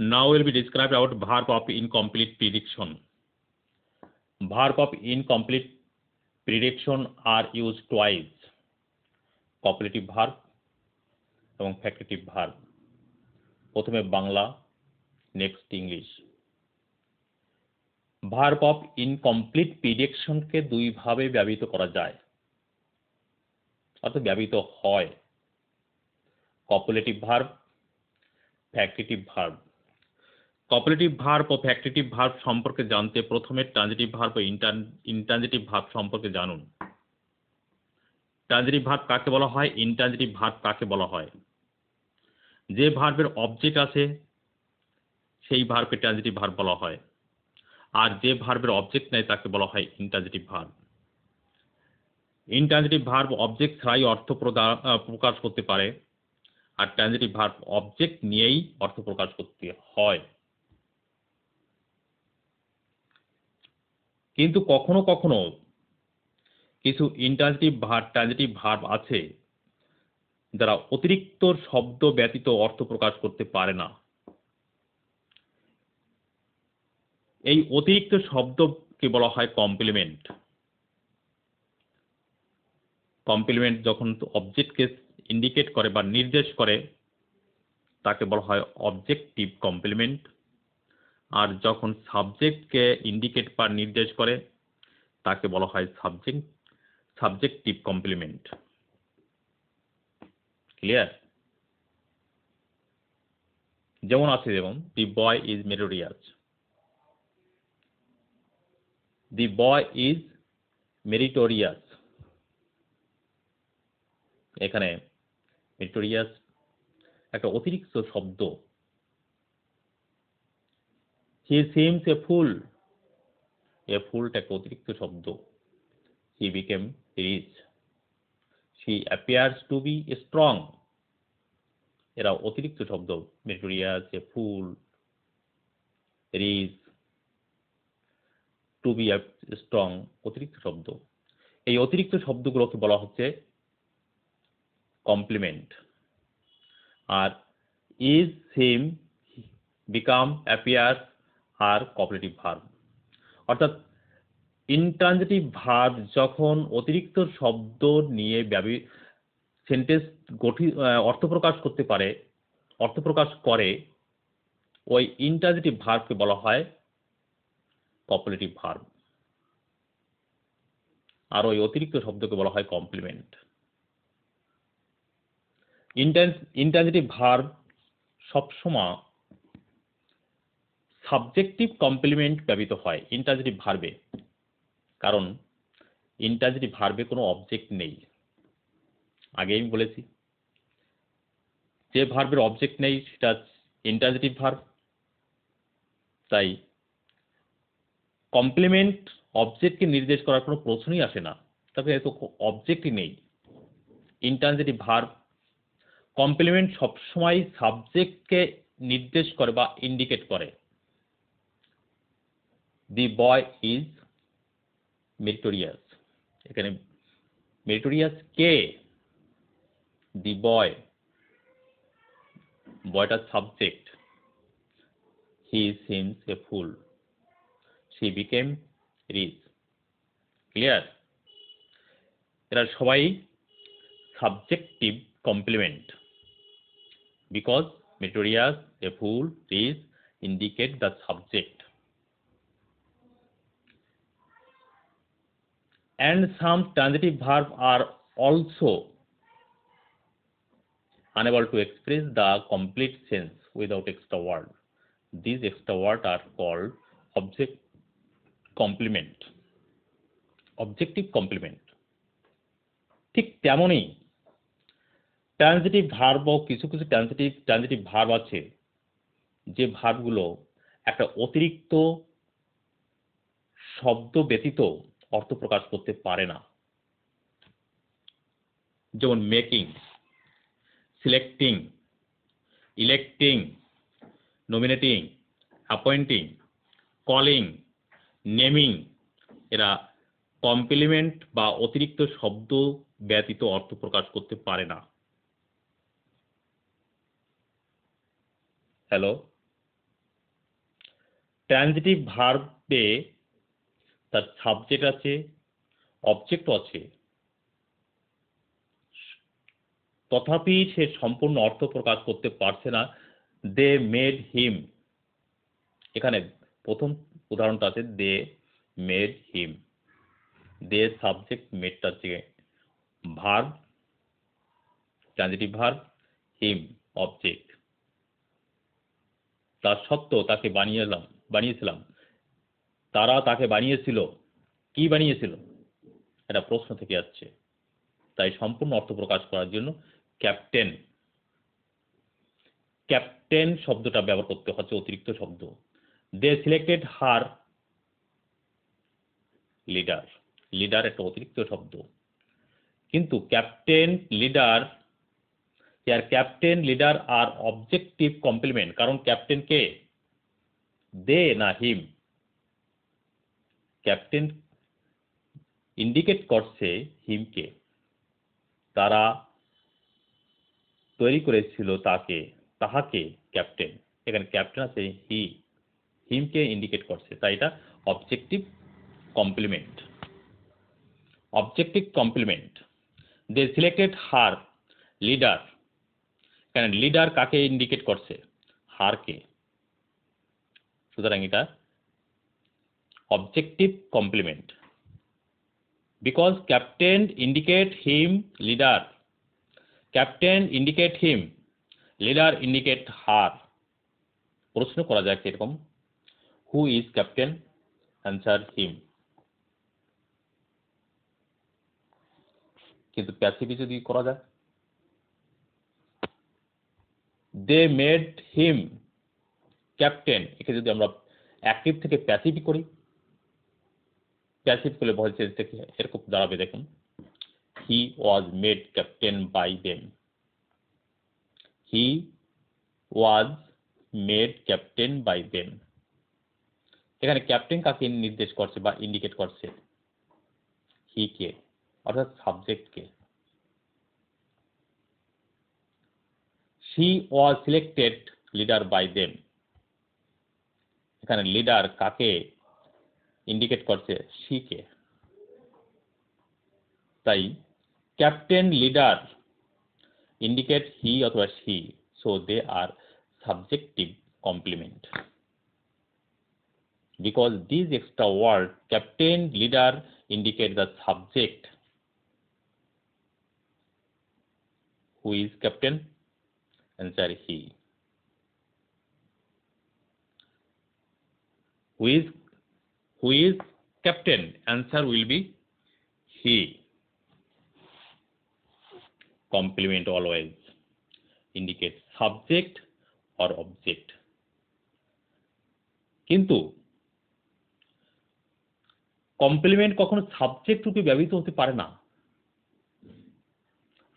now will be described about verb of incomplete prediction. Verb of incomplete prediction are used twice. Copulative verb এবং factitive verb প্রথমে Bangla next English verb of incomplete প্রিডিকশনকে দুইভাবে ব্যবহৃত করা যায় অর্থাৎ ব্যবহৃত হয় copulative verb factitive verb cooperative verb ও factitive verb সম্পর্কে জানতে প্রথমে ট্রানজিটিভ ভার্ব ও ইনট্রানজিটিভ ভার্ব সম্পর্কে জানুন। ট্রানজিটিভ ভার্ব কাকে বলা হয়? ইনট্রানজিটিভ ভার্ব কাকে বলা হয়? যে ভার্বের অবজেক্ট আছে, সেই ভার্বকে ট্রানজিটিভ ভার্ব বলা হয়। আর যে ভার্বের অবজেক্ট নেই, তাকে বলা হয় intransitive verb intransitive verb object ছাড়াই অর্থ প্রকাশ করতে পারে। আর ট্রানজিটিভ ভার্ব অবজেক্ট নিয়েই অর্থ প্রকাশ করতে হয়। কিন্তু কখনো কখনো কিছু ইনট্রানজিটিভ ভার্ব ট্রানজিটিভ ভার্ব আছে যারা অতিরিক্ত শব্দ ব্যতীত অর্থ প্রকাশ করতে পারে না। এই অতিরিক্ত শব্দকে বলা হয় কমপ্লিমেন্ট কমপ্লিমেন্ট যখন অবজেক্টকে ইন্ডিকেট করে বা নির্দেশ করে, তাকে বলা হয় অবজেক্টিভ কমপ্লিমেন্ট আর যখন সাবজেক্টকে ইন্ডিকেট বা নির্দেশ করে, তাকে বলা হয় সাবজেক্ট সাবজেক্টিভ কমপ্লিমেন্ট ক্লিয়ার যেমন আছে যেমন the boy is melodious the boy is meritorious এখানে মেরিটোরিয়াস একটা অতিরিক্ত শব্দ হি সিমস এ ফুল এ ফুলটা একটা অতিরিক্ত শব্দ। He became rich she appears to be strong এরা অতিরিক্ত শব্দ। Meritorious a fool rich to be strong অতিরিক্ত শব্দ। এই অতিরিক্ত শব্দগুলোকে বলা হচ্ছে কমপ্লিমেন্ট আর ইজ সেম বিকাম অ্যাপিয়ার আর কপারেটিভ ভার্ব অর্থাৎ ইনট্রানজিটিভ ভার্ব যখন অতিরিক্ত শব্দ নিয়ে ব্যবহৃ সেন্টেন্স গঠি অর্থ প্রকাশ করতে পারে, অর্থ প্রকাশ করে, ওই ইনট্রানজিটিভ ভার্বকে বলা হয় কপারেটিভ ভার্ব আর ওই অতিরিক্ত শব্দকে বলা হয় কমপ্লিমেন্ট ইন্টারজেটিভ ভার্ব সবসময় সাবজেক্টিভ কমপ্লিমেন্ট ব্যবহৃত হয় ইন্টারজেটিভ ভার্বে কারণ ইন্টারজেটিভ ভার্বে কোনো অবজেক্ট নেই। আগে আমি বলেছি। যে ভার্বের অবজেক্ট নেই, সেটা ইন্টারজেটিভ ভার্ব তাই কমপ্লিমেন্ট অবজেক্টকে নির্দেশ করার কোনো প্রশ্নই আসে না। তবে এত অবজেক্টই নেই। ইন্টারজেটিভ ভার্ব কমপ্লিমেন্ট সবসময় সাবজেক্টকে নির্দেশ করে বা ইন্ডিকেট করে। দি বয় ইজ মেরিটোরিয়াস এখানে মেরিটোরিয়াস কে? The boy বয়টার subject he seems a fool she became rich clear এরা সবাই subjective complement because meritorious a fool is indicate the subject. And some transitive verbs are also unable to express the complete sense without extra word. These extra words are called object complement. Objective complement. ঠিক তেমনই transitive verb কিছু কিছু transitive transitive verb আছে যে ভার্বগুলো একটা অতিরিক্ত শব্দ ব্যতীত অর্থ প্রকাশ করতে পারে না। যেমন making selecting electing nominating appointing calling naming এরা কমপ্লিমেন্ট বা অতিরিক্ত শব্দ ব্যতীত অর্থ প্রকাশ করতে পারে না। হ্যালো ট্রানজিটিভ ভার্বে তার সাবজেক্ট আছে অবজেক্টও আছে। তথাপি সে সম্পূর্ণ অর্থ প্রকাশ করতে পারছে না। দে মেড হিম এখানে প্রথম উদাহরণটা আছে they made him they subject মেডটা হচ্ছে verb transitive verb him object তার সত্ত্বেও তাকে বানিয়েলাম বানিয়েছিলাম। তারা তাকে বানিয়েছিল। কি বানিয়েছিল? এটা প্রশ্ন থেকে যাচ্ছে তাই সম্পূর্ণ অর্থ প্রকাশ করার জন্য ক্যাপ্টেন। ক্যাপ্টেন শব্দটা ব্যবহার করতে হচ্ছে, অতিরিক্ত শব্দ। They selected her leader leader একটা অতিরিক্ত শব্দ। কিন্তু ক্যাপ্টেন লিডার ইয়ার ক্যাপ্টেন লিডার আর অবজেক্টিভ কমপ্লিমেন্ট, কারণ ক্যাপ্টেন কে? দে না হিম ক্যাপ্টেন ইন্ডিকেট করছে হিমকে। তারা তৈরি করেছিল তাকে, তাহাকে ক্যাপ্টেন। এখানে ক্যাপ্টেন আছে হি। হিমকে ইন্ডিকেট করছে। তাই এটা objective complement objective complement they selected her leader কেন লিডার কাকে ইন্ডিকেট করছে? হারকে। সুতরাং এটা objective complement because captain indicate him leader captain indicate him leader indicate her প্রশ্ন করা যায় এরকম। Who is captain answer him কিন্তু প্যাসিভি যদি করা যায় দে মেড হিম ক্যাপ্টেন একে যদি আমরা অ্যাক্টিভ থেকে প্যাসিভ করি ভয়েস চেঞ্জ থেকে এরকম দাঁড়াবে দেখুন he was made captain by them he was made captain by them এখানে ক্যাপ্টেন কাকে নির্দেশ করছে বা ইন্ডিকেট করছে? হি কে, অর্থাৎ সাবজেক্টকে she was selected leader by them এখানে লিডার কাকে ইন্ডিকেট করছে শিকে তাই ক্যাপ্টেন লিডার ইন্ডিকেট হি অথবা she so they are subjective complement because these extra word captain leader indicate the subject who is captain answer he who is who is captain. Answer will be he. Complement always indicate subject or object. কিন্তু complement কখনো subject রূপে ব্যবহৃত হতে পারে না।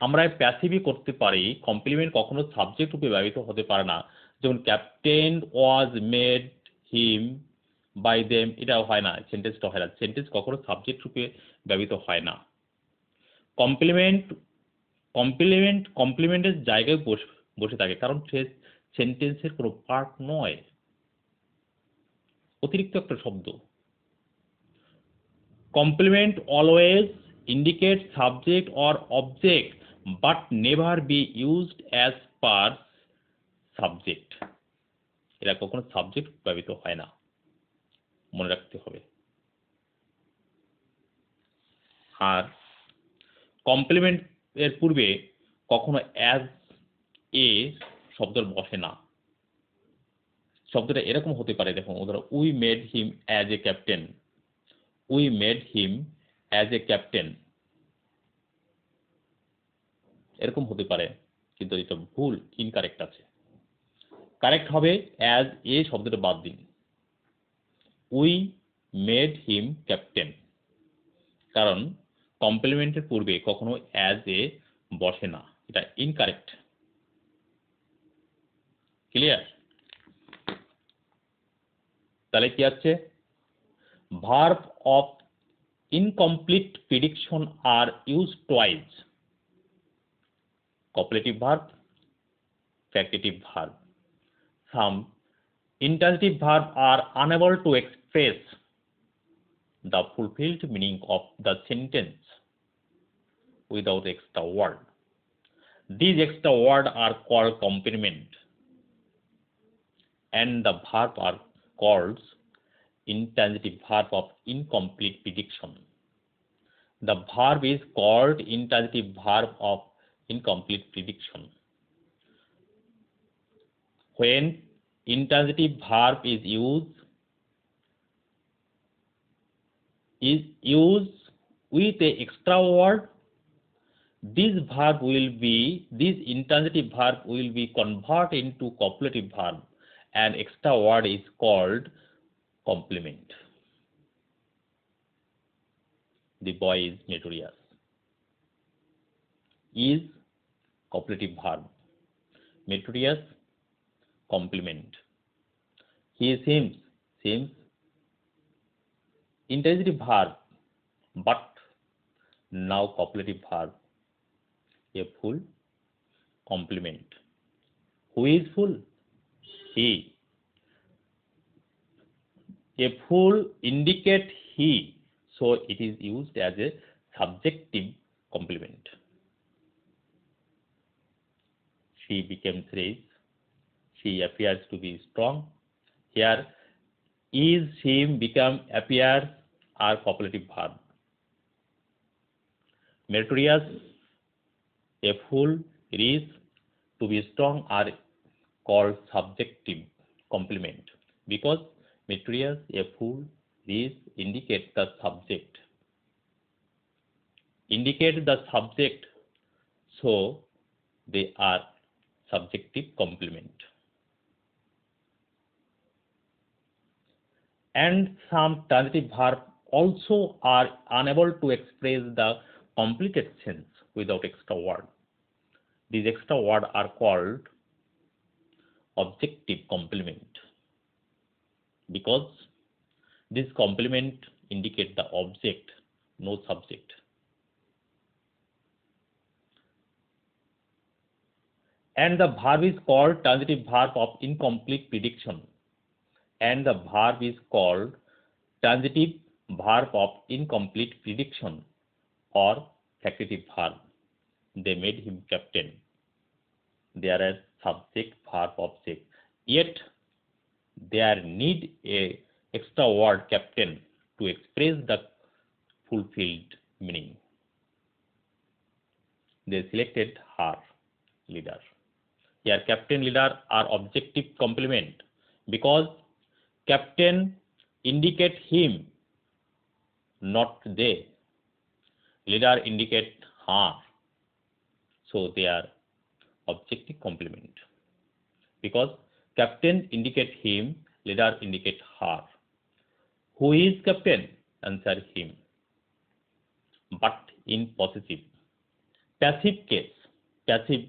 আমরা প্যাসিভই করতে পারি কমপ্লিমেন্ট কখনো সাবজেক্ট রূপে ব্যবহৃত হতে পারে না। যেমন captain was made him by them এটাও হয় না সেন্টেন্সটা হয় না। সেন্টেন্স কখনো সাবজেক্ট রূপে ব্যবহৃত হয় না। কমপ্লিমেন্ট কমপ্লিমেন্ট কমপ্লিমেন্টের জায়গায় বসে থাকে, কারণ সে সেন্টেন্সের কোনো পার্ট নয়। অতিরিক্ত একটা শব্দ। Complement always indicate subject or object but never be used as per subject এরা কখনো সাবজেক্ট ব্যবহৃত হয় না। মনে রাখতে হবে। আর কমপ্লিমেন্ট এর পূর্বে কখনো অ্যাজ এ শব্দ বসে না। শব্দটা এরকম হতে পারে, দেখুন, ধরো we made him as a captain we made him as a captain এরকম হতে পারে, কিন্তু এটা ভুল ইনকারেক্ট আছে। কারেক্ট হবে অ্যাজ এ শব্দটা বাদ দিন। We made him captain. কারণ কমপ্লিমেন্টের পূর্বে কখনো অ্যাজ এ বসে না। এটা ইনকারেক্ট ক্লিয়ার তাহলে কি আছে verb of incomplete predication are use toys copulative verb factitive verb some intransitive verb are unable to x express the fulfilled meaning of the sentence without extra word. These extra words are called complement and the verb are called intransitive verb of incomplete prediction. The verb is called intransitive verb of incomplete prediction. When intransitive verb is used is used with a extra word. This verb will be this intransitive verb will be converted into copulative verb. And extra word is called complement. The boy is notorious. Is copulative verb. Notorious complement. He seems seems intransitive verb but now copulative verb a full complement. Who is full? He. A full indicate he so it is used as a subjective complement. She became rich she appears to be strong. Here is him become appears are copulative verb meritorious a fool is to be strong are called subjective complement because meritorious a fool is indicate the subject. Indicate the subject so they are subjective complement. And some transitive verbs also are unable to express the completed sense without extra word. These extra words are called objective complement because this complement indicate the object, no subject. And the verb is called transitive verb of incomplete prediction and the verb is called transitive verb of incomplete prediction or factitive verb. They made him captain. There are subject, verb, object. Yet there need a extra word captain to express the fulfilled meaning. They selected her leader. Here captain leader are objective complement because captain indicate him not they. Leader indicate her so they are objective complement. Because captain indicate him leader indicate her who is captain? Answer him. But in possessive passive case. Passive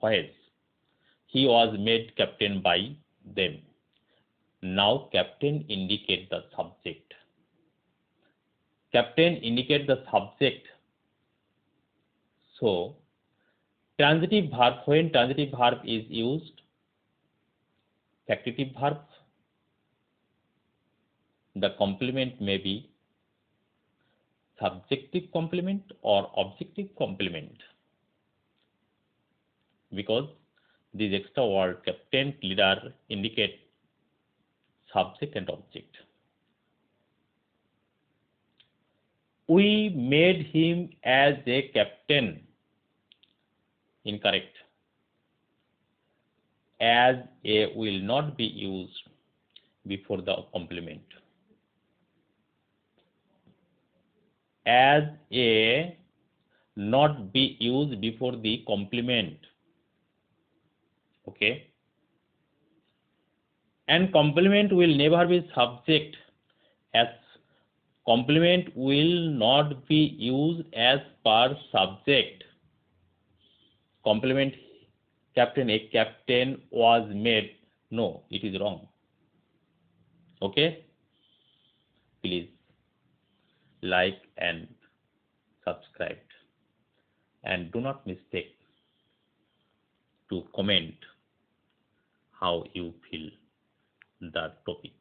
voice he was made captain by them. Now captain indicate the subject. Captain indicate the subject. So transitive verb when transitive verb is used, factitive verb, the complement may be subjective complement or objective complement because these extra word captain leader indicate subject and object. We made him as a captain. Incorrect. As a will not be used before the complement. As a not be used before the complement. Okay and complement will never be subject as complement will not be used as per subject. Complement captain a captain was made. No it is wrong. Okay? Please like and subscribe. And do not mistake to comment how you feel the topic.